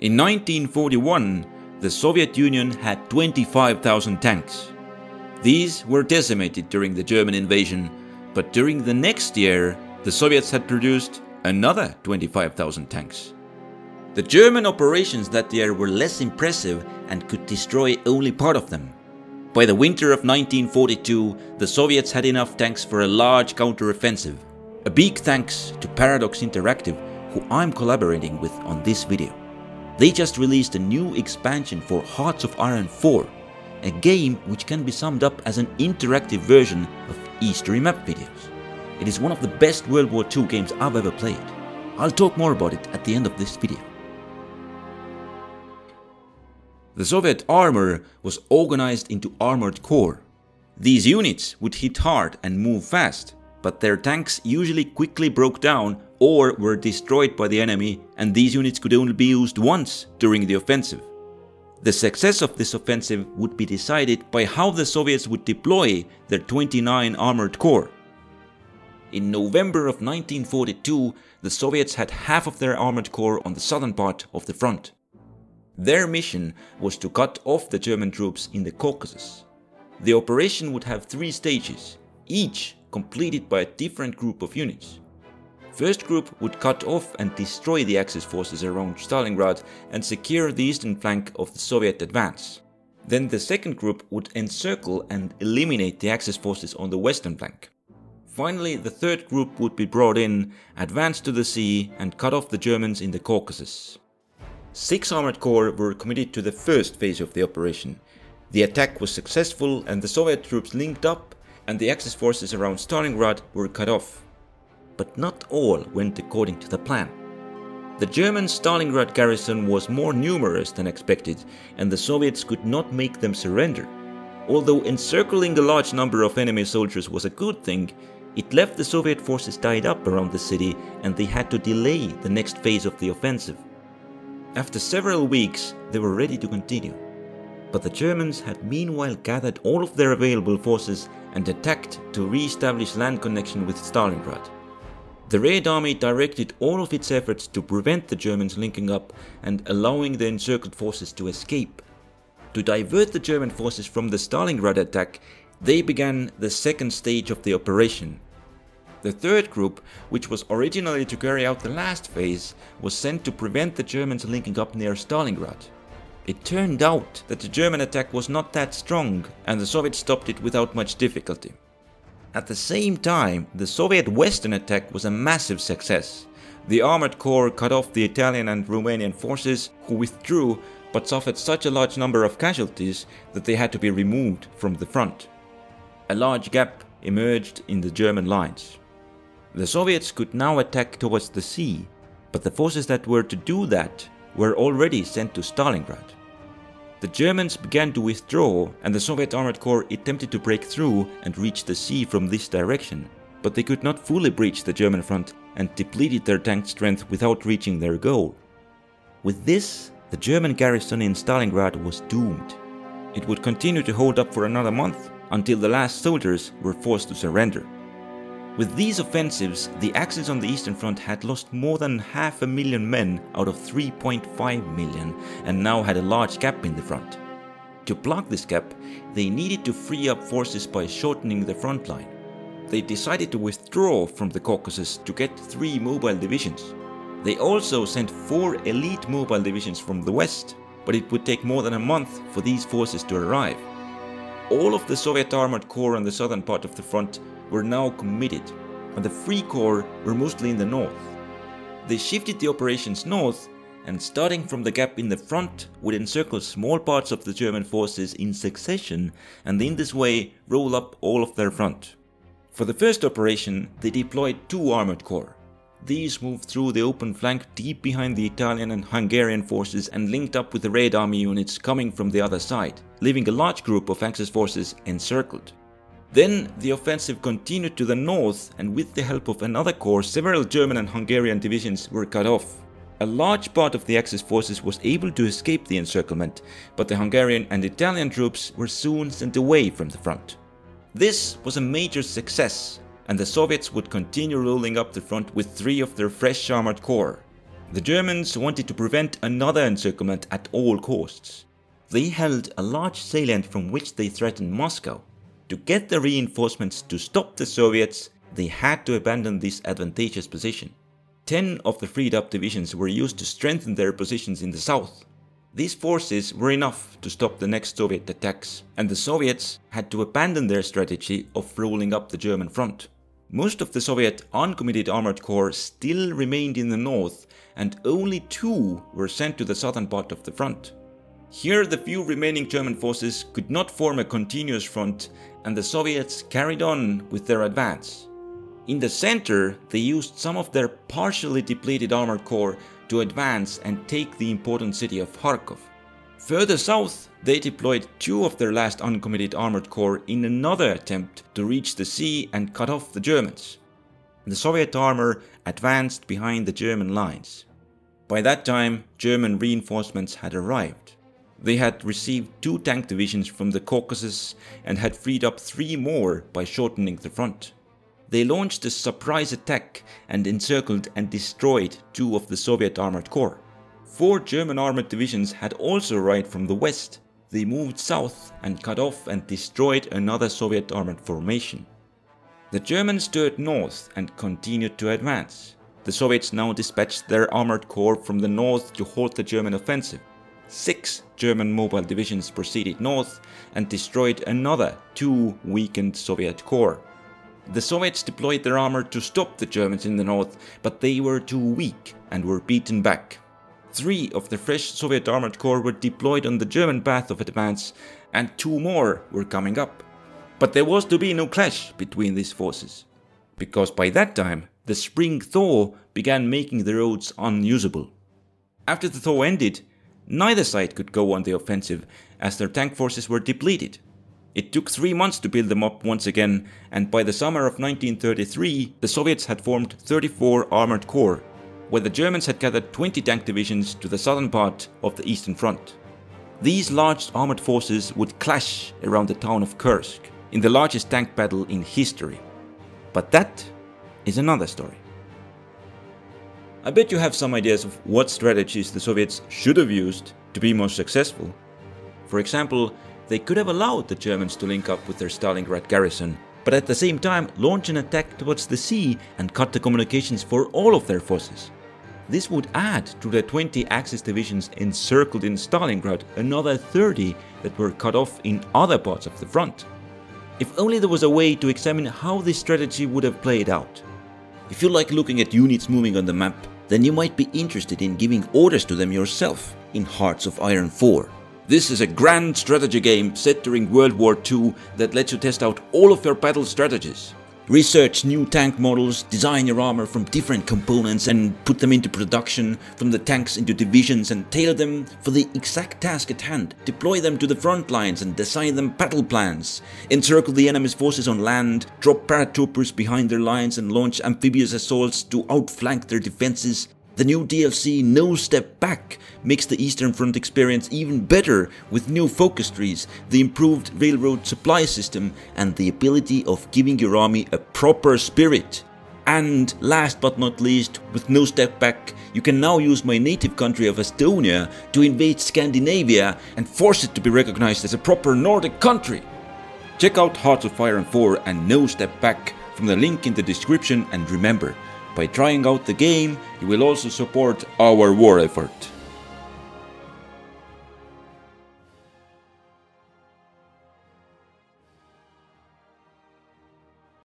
In 1941, the Soviet Union had 25,000 tanks. These were decimated during the German invasion, but during the next year, the Soviets had produced another 25,000 tanks. The German operations that year were less impressive and could destroy only part of them. By the winter of 1942, the Soviets had enough tanks for a large counter-offensive. A big thanks to Paradox Interactive, who I'm collaborating with on this video. They just released a new expansion for Hearts of Iron 4, a game which can be summed up as an interactive version of Eastory map videos. It is one of the best World War II games I've ever played. I'll talk more about it at the end of this video. The Soviet armor was organized into armored corps. These units would hit hard and move fast, but their tanks usually quickly broke down or were destroyed by the enemy and these units could only be used once during the offensive. The success of this offensive would be decided by how the Soviets would deploy their 29 armored corps. In November of 1942, the Soviets had half of their armored corps on the southern part of the front. Their mission was to cut off the German troops in the Caucasus. The operation would have three stages, each completed by a different group of units. First group would cut off and destroy the Axis forces around Stalingrad and secure the eastern flank of the Soviet advance. Then the second group would encircle and eliminate the Axis forces on the western flank. Finally, the third group would be brought in, advance to the sea and cut off the Germans in the Caucasus. Six armored corps were committed to the first phase of the operation. The attack was successful and the Soviet troops linked up and the Axis forces around Stalingrad were cut off. But not all went according to the plan. The German Stalingrad garrison was more numerous than expected and the Soviets could not make them surrender. Although encircling a large number of enemy soldiers was a good thing, it left the Soviet forces tied up around the city and they had to delay the next phase of the offensive. After several weeks, they were ready to continue. But the Germans had meanwhile gathered all of their available forces and attacked to re-establish land connection with Stalingrad. The Red Army directed all of its efforts to prevent the Germans linking up and allowing the encircled forces to escape. To divert the German forces from the Stalingrad attack, they began the second stage of the operation, the third group, which was originally to carry out the last phase, was sent to prevent the Germans linking up near Stalingrad. It turned out that the German attack was not that strong and the Soviets stopped it without much difficulty. At the same time, the Soviet western attack was a massive success. The armored corps cut off the Italian and Romanian forces who withdrew but suffered such a large number of casualties that they had to be removed from the front. A large gap emerged in the German lines. The Soviets could now attack towards the sea, but the forces that were to do that were already sent to Stalingrad. The Germans began to withdraw and the Soviet armored corps attempted to break through and reach the sea from this direction, but they could not fully breach the German front and depleted their tank strength without reaching their goal. With this, the German garrison in Stalingrad was doomed. It would continue to hold up for another month until the last soldiers were forced to surrender. With these offensives, the Axis on the Eastern Front had lost more than half a million men out of 3.5 million and now had a large gap in the front. To block this gap, they needed to free up forces by shortening the front line. They decided to withdraw from the Caucasus to get three mobile divisions. They also sent four elite mobile divisions from the west, but it would take more than a month for these forces to arrive. All of the Soviet armored corps on the southern part of the front were now committed, and the Free Corps were mostly in the north. They shifted the operations north, and starting from the gap in the front, would encircle small parts of the German forces in succession, and in this way roll up all of their front. For the first operation, they deployed two armored corps. These moved through the open flank deep behind the Italian and Hungarian forces and linked up with the Red Army units coming from the other side, leaving a large group of Axis forces encircled. Then the offensive continued to the north and with the help of another corps several German and Hungarian divisions were cut off. A large part of the Axis forces was able to escape the encirclement, but the Hungarian and Italian troops were soon sent away from the front. This was a major success, and the Soviets would continue rolling up the front with three of their fresh armored corps. The Germans wanted to prevent another encirclement at all costs. They held a large salient from which they threatened Moscow. To get the reinforcements to stop the Soviets, they had to abandon this advantageous position. Ten of the freed up divisions were used to strengthen their positions in the south. These forces were enough to stop the next Soviet attacks, and the Soviets had to abandon their strategy of rolling up the German front. Most of the Soviet uncommitted armored corps still remained in the north, and only two were sent to the southern part of the front. Here the few remaining German forces could not form a continuous front, and the Soviets carried on with their advance. In the center, they used some of their partially depleted armored corps to advance and take the important city of Kharkov. Further south, they deployed two of their last uncommitted armored corps in another attempt to reach the sea and cut off the Germans. The Soviet armor advanced behind the German lines. By that time, German reinforcements had arrived. They had received two tank divisions from the Caucasus and had freed up three more by shortening the front. They launched a surprise attack and encircled and destroyed two of the Soviet armored corps. Four German armored divisions had also arrived from the west. They moved south and cut off and destroyed another Soviet armored formation. The Germans turned north and continued to advance. The Soviets now dispatched their armored corps from the north to halt the German offensive. Six German mobile divisions proceeded north and destroyed another two weakened Soviet corps. The Soviets deployed their armor to stop the Germans in the north, but they were too weak and were beaten back. Three of the fresh Soviet armored corps were deployed on the German path of advance, and two more were coming up. But there was to be no clash between these forces, because by that time the spring thaw began making the roads unusable. After the thaw ended, neither side could go on the offensive as their tank forces were depleted. It took three months to build them up once again, and by the summer of 1933, the Soviets had formed 34 armored corps, where the Germans had gathered 20 tank divisions to the southern part of the Eastern Front. These large armored forces would clash around the town of Kursk in the largest tank battle in history. But that is another story. I bet you have some ideas of what strategies the Soviets should have used to be more successful. For example, they could have allowed the Germans to link up with their Stalingrad garrison, but at the same time launch an attack towards the sea and cut the communications for all of their forces. This would add to the 20 Axis divisions encircled in Stalingrad another 30 that were cut off in other parts of the front. If only there was a way to examine how this strategy would have played out. If you like looking at units moving on the map, then you might be interested in giving orders to them yourself in Hearts of Iron 4. This is a grand strategy game set during World War II that lets you test out all of your battle strategies. Research new tank models, design your armor from different components and put them into production, from the tanks into divisions and tailor them for the exact task at hand. Deploy them to the front lines and design them battle plans. Encircle the enemy's forces on land, drop paratroopers behind their lines and launch amphibious assaults to outflank their defenses. The new DLC No Step Back makes the Eastern Front experience even better with new focus trees, the improved railroad supply system and the ability of giving your army a proper spirit. And last but not least, with No Step Back, you can now use my native country of Estonia to invade Scandinavia and force it to be recognized as a proper Nordic country. Check out Hearts of Iron 4 and No Step Back from the link in the description and remember, by trying out the game, you will also support our war effort.